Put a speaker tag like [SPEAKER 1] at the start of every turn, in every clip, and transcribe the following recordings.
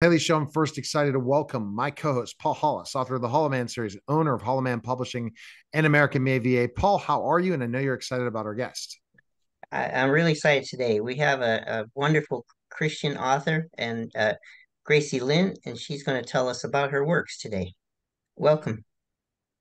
[SPEAKER 1] Haley Show, I'm first excited to welcome my co-host, Paul Hollis, author of the Hollow Man series, owner of Hollow Man Publishing and American Made VA. Paul, how are you? And I know you're excited about our guest.
[SPEAKER 2] I, am really excited today. We have a, a wonderful Christian author and uh, Gracie Lynne, and she's going to tell us about her works today. Welcome.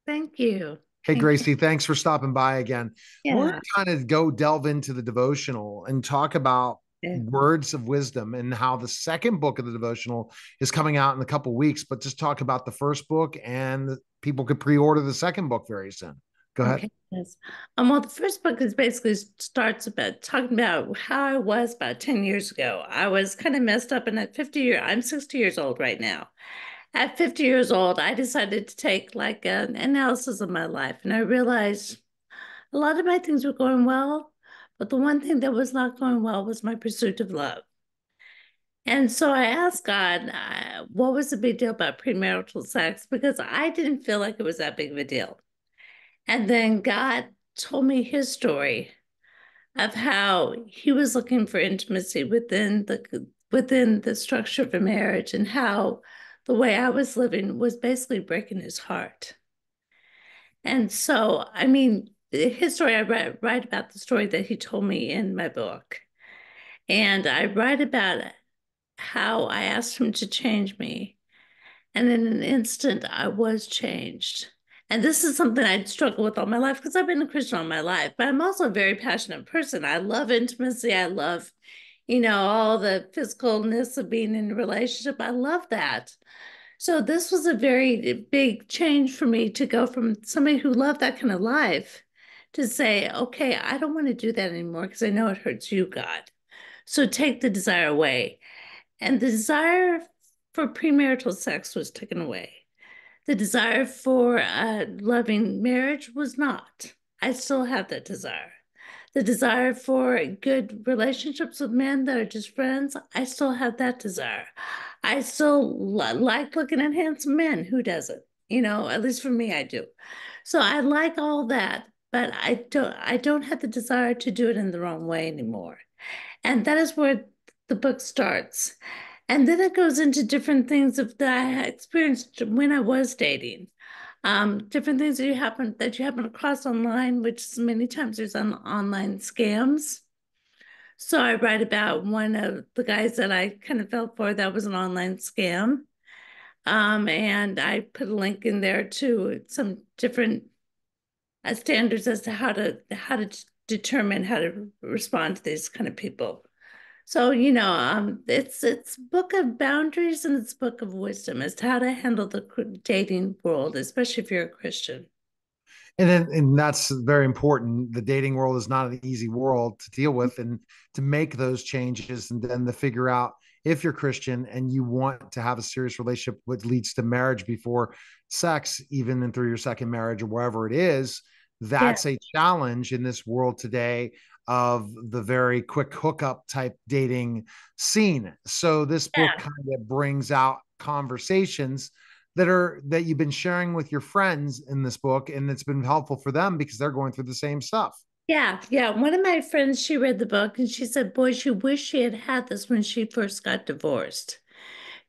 [SPEAKER 3] Thank you.
[SPEAKER 1] Hey, Gracie, thanks for stopping by again. Yeah. We're kind of go delve into the devotional and talk about words of wisdom and how the second book of the devotional is coming out in a couple weeks but just talk about the first book and people could pre-order the second book very soon go ahead okay.
[SPEAKER 3] yes. um, well the first book is basically starts about talking about how i was about 10 years ago i was kind of messed up and at 50 year i'm 60 years old right now at 50 years old i decided to take like an analysis of my life and i realized a lot of my things were going well but the one thing that was not going well was my pursuit of love. And so I asked God, uh, what was the big deal about premarital sex? Because I didn't feel like it was that big of a deal. And then God told me his story of how he was looking for intimacy within the within the structure of a marriage and how the way I was living was basically breaking his heart. And so, I mean, his story, I write, write about the story that he told me in my book. And I write about how I asked him to change me. And in an instant, I was changed. And this is something I'd struggled with all my life because I've been a Christian all my life, but I'm also a very passionate person. I love intimacy. I love, you know, all the physicalness of being in a relationship. I love that. So this was a very big change for me to go from somebody who loved that kind of life to say, okay, I don't want to do that anymore because I know it hurts you, God. So take the desire away. And the desire for premarital sex was taken away. The desire for a loving marriage was not. I still have that desire. The desire for good relationships with men that are just friends, I still have that desire. I still like looking at handsome men. Who doesn't? You know, at least for me, I do. So I like all that but I don't I don't have the desire to do it in the wrong way anymore. And that is where the book starts. And then it goes into different things of that I experienced when I was dating. Um, different things that you happen that you happen across online, which many times there's on online scams. So I write about one of the guys that I kind of fell for that was an online scam. Um, and I put a link in there to some different standards as to how to how to determine how to respond to these kind of people. So you know, um, it's it's book of boundaries and it's book of wisdom as to how to handle the dating world, especially if you're a Christian.
[SPEAKER 1] And then, and that's very important. The dating world is not an easy world to deal with, and to make those changes, and then to figure out if you're Christian and you want to have a serious relationship, which leads to marriage before sex, even and through your second marriage or wherever it is, that's yeah. a challenge in this world today of the very quick hookup type dating scene. So this book kind of brings out conversations that are that you've been sharing with your friends in this book and it's been helpful for them because they're going through the same stuff.
[SPEAKER 3] Yeah, yeah. One of my friends, she read the book and she said, Boy, she wished she had had this when she first got divorced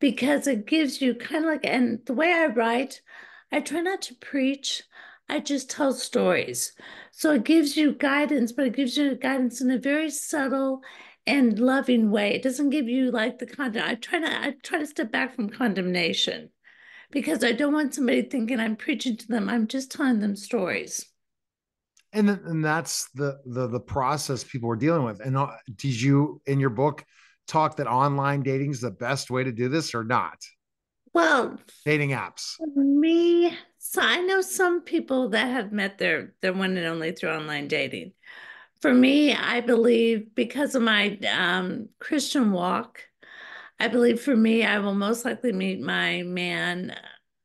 [SPEAKER 3] because it gives you kind of like, and the way I write, I try not to preach. I just tell stories. So it gives you guidance, but it gives you guidance in a very subtle and loving way. It doesn't give you like the content. I try to I try to step back from condemnation because I don't want somebody thinking I'm preaching to them. I'm just telling them stories.
[SPEAKER 1] And and that's the the the process people are dealing with. And uh, did you in your book talk that online dating is the best way to do this or not?
[SPEAKER 3] Well,
[SPEAKER 1] dating apps.
[SPEAKER 3] Me, so I know some people that have met their their one and only through online dating. For me, I believe because of my um, Christian walk, I believe for me, I will most likely meet my man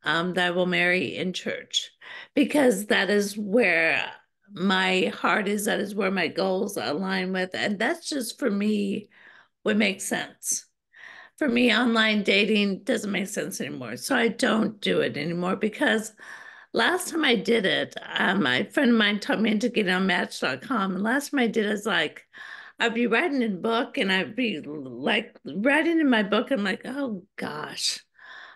[SPEAKER 3] um, that I will marry in church because that is where my heart is. That is where my goals align with, and that's just for me what makes sense for me, online dating doesn't make sense anymore. So I don't do it anymore because last time I did it, um, my friend of mine taught me to get on Match.com. And last time I did it, I was like, I'd be writing in book and I'd be like writing in my book and like, oh gosh,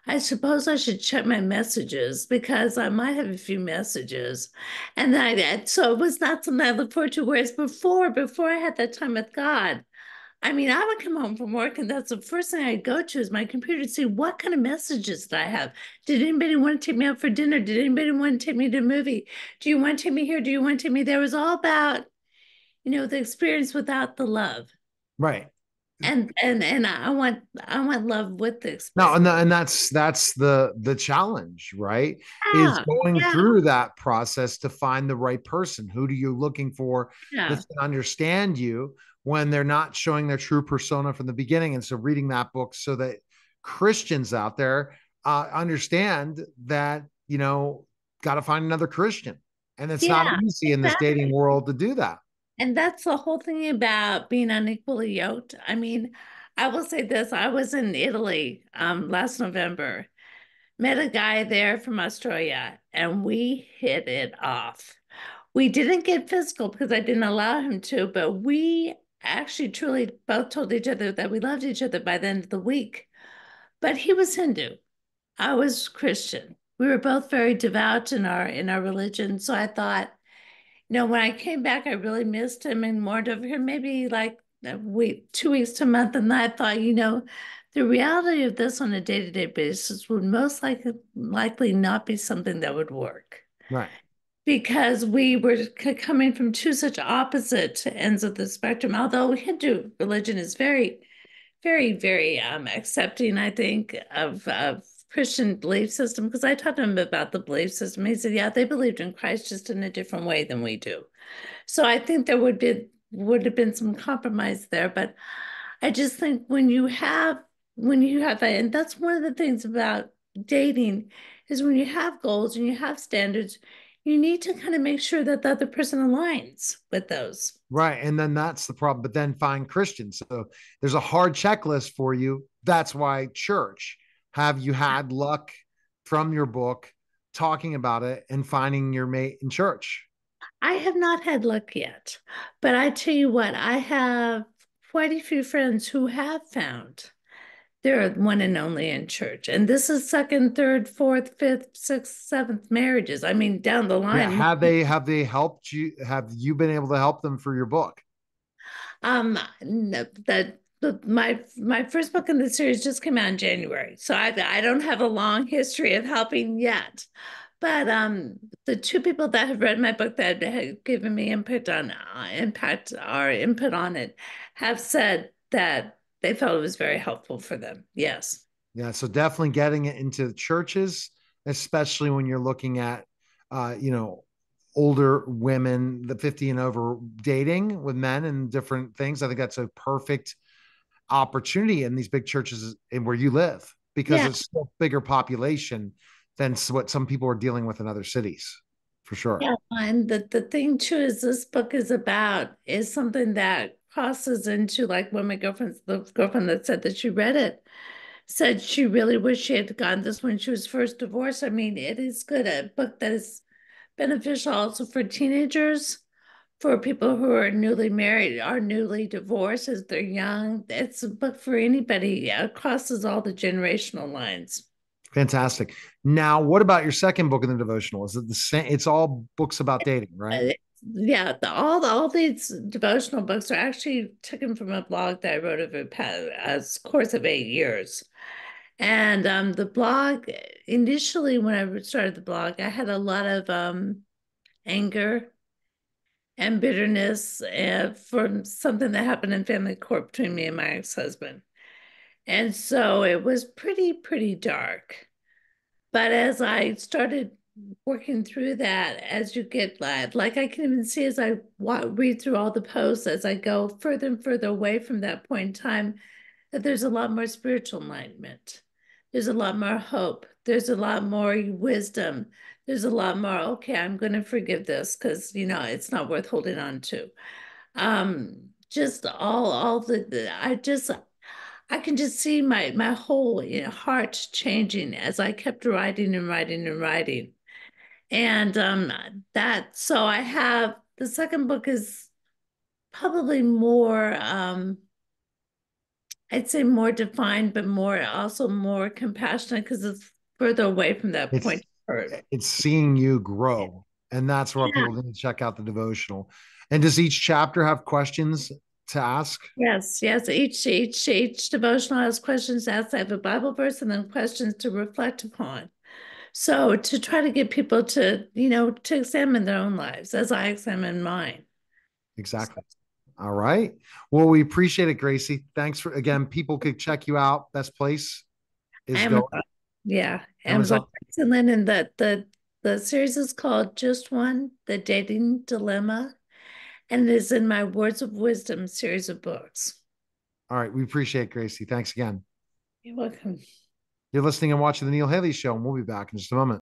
[SPEAKER 3] I suppose I should check my messages because I might have a few messages. And I did. so it was not something I look forward to. Whereas before, before I had that time with God, I mean, I would come home from work and that's the first thing I'd go to is my computer to see what kind of messages did I have. Did anybody want to take me out for dinner? Did anybody want to take me to a movie? Do you want to take me here? Do you want to take me there? It was all about, you know, the experience without the love.
[SPEAKER 1] Right
[SPEAKER 3] and and and I want I want love with this.
[SPEAKER 1] No, and, the, and that's that's the the challenge, right? Yeah, is going yeah. through that process to find the right person. Who do you looking for yeah. that can understand you when they're not showing their true persona from the beginning? And so reading that book so that Christians out there uh, understand that you know got to find another Christian, and it's not easy in this dating world to do that.
[SPEAKER 3] And that's the whole thing about being unequally yoked. I mean, I will say this I was in Italy um, last November, met a guy there from Australia, and we hit it off. We didn't get physical because I didn't allow him to, but we actually truly both told each other that we loved each other by the end of the week. But he was Hindu. I was Christian. We were both very devout in our in our religion. So I thought, you know, when I came back, I really missed him and mourned over him, maybe like a week, two weeks to a month. And I thought, you know, the reality of this on a day to day basis would most likely, likely not be something that would work.
[SPEAKER 1] Right.
[SPEAKER 3] Because we were coming from two such opposite ends of the spectrum. Although Hindu religion is very, very, very um, accepting, I think, of, of Christian belief system because I taught him about the belief system. He said, yeah, they believed in Christ just in a different way than we do. So I think there would be would have been some compromise there, but I just think when you have when you have that, and that's one of the things about dating is when you have goals and you have standards, you need to kind of make sure that the other person aligns with those.
[SPEAKER 1] Right. And then that's the problem. But then find Christians. So there's a hard checklist for you. That's why church have you had luck from your book talking about it and finding your mate in church?
[SPEAKER 3] I have not had luck yet, but I tell you what, I have quite a few friends who have found their one and only in church. And this is second, third, fourth, fifth, sixth, seventh marriages. I mean, down the line. Yeah,
[SPEAKER 1] have they have they helped you? Have you been able to help them for your book?
[SPEAKER 3] Um, no, that the, my my first book in the series just came out in January, so I I don't have a long history of helping yet. But um, the two people that have read my book that have given me input on uh, impact or input on it have said that they felt it was very helpful for them. Yes.
[SPEAKER 1] Yeah. So definitely getting it into churches, especially when you're looking at, uh, you know, older women, the 50 and over dating with men and different things. I think that's a perfect opportunity in these big churches in where you live because yeah. it's a bigger population than what some people are dealing with in other cities for sure.
[SPEAKER 3] Yeah, and the, the thing too is this book is about is something that crosses into like when my girlfriend, the girlfriend that said that she read it, said she really wished she had gotten this when she was first divorced. I mean, it is good a book that is beneficial also for teenagers for people who are newly married or newly divorced as they're young. It's a book for anybody. It crosses all the generational lines.
[SPEAKER 1] Fantastic. Now, what about your second book in the devotional? Is it the same? It's all books about dating, right? Uh,
[SPEAKER 3] Yeah, the, all all these devotional books are actually taken from a blog that I wrote over a course of eight years. And um, the blog initially, when I started the blog, I had a lot of um, anger and bitterness uh, from something that happened in family court between me and my ex-husband. And so it was pretty, pretty dark. But as I started working through that, as you get like I can even see as I read through all the posts, as I go further and further away from that point in time, that there's a lot more spiritual enlightenment. There's a lot more hope. There's a lot more wisdom there's a lot more okay i'm going to forgive this because you know it's not worth holding on to um just all all the, the, i just i can just see my my whole you know, heart changing as i kept writing and writing and writing and um that so i have the second book is probably more um I'd say more defined, but more also more compassionate because it's further away from that
[SPEAKER 1] It's-
[SPEAKER 3] point.
[SPEAKER 1] It's seeing you grow. And that's where
[SPEAKER 3] Yeah.
[SPEAKER 1] people need to check out the devotional. And does each chapter have questions to ask?
[SPEAKER 3] Yes, yes. Each each each devotional has questions asked. I have a Bible verse and then questions to reflect upon. So to try to get people to, you know, to examine their own lives as I examine mine.
[SPEAKER 1] Exactly. All right. Well, we appreciate it, Gracie. Thanks for again. People could check you out. Best place is
[SPEAKER 3] Amazon.
[SPEAKER 1] go.
[SPEAKER 3] Yeah,
[SPEAKER 1] Amazon.
[SPEAKER 3] Amazon. And the the the series is called Just One: The Dating Dilemma, and it is in my Words of Wisdom series of books.
[SPEAKER 1] All right. We appreciate it, Gracie. Thanks again.
[SPEAKER 3] You're welcome.
[SPEAKER 1] You're listening and watching the Neil Haley Show, and we'll be back in just a moment.